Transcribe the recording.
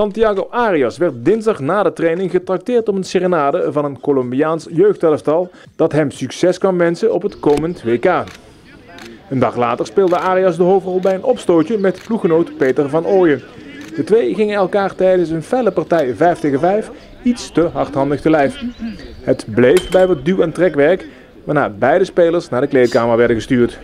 Santiago Arias werd dinsdag na de training getrakteerd op een serenade van een Colombiaans jeugdelftal dat hem succes kan wensen op het komend WK. Een dag later speelde Arias de hoofdrol bij een opstootje met ploeggenoot Peter van Ooyen. De twee gingen elkaar tijdens een felle partij 5 tegen 5 iets te hardhandig te lijf. Het bleef bij wat duw- en trekwerk, waarna beide spelers naar de kleedkamer werden gestuurd.